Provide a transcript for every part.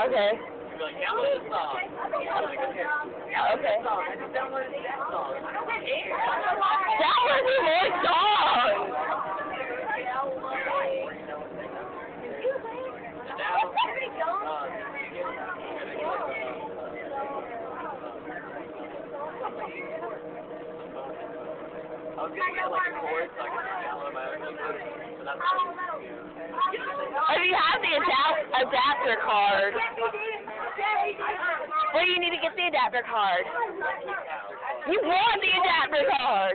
Okay. You'd be like, download this song. I'm like, okay. Download Okay. this song. I just downloaded that song. That was your voice song. I was gonna get like a cord so I could download my own music, but that's Oh, you have the adapt adapter card. Well, you need to get the adapter card. You want the adapter card.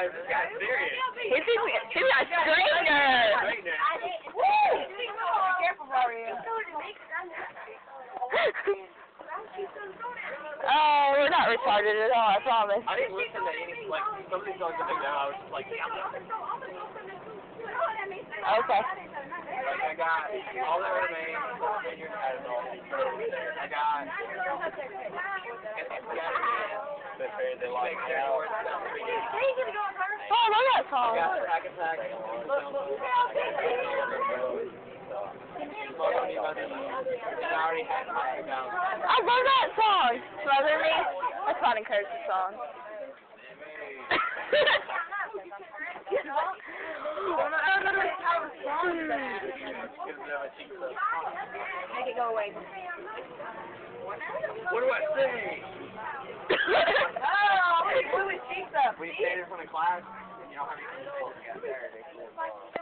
Back up, guys. This guy's serious. He's he's a straightener. Right there. oh, we're not retarded at all, I promise. I didn't listen to any, like, some of these songs I picked out, I was just like, yeah, Okay. Like, I got all that remains, Vineyard Catapult. I got, they like Jaguars, Oh, I love that I song. got Attack Attack. Smoke me by the and I already had. I love that song. Smother Me. That's not encouraging song. Make it go away. What do I say? pizza. We stayed in front of class. You don't have anything to get there.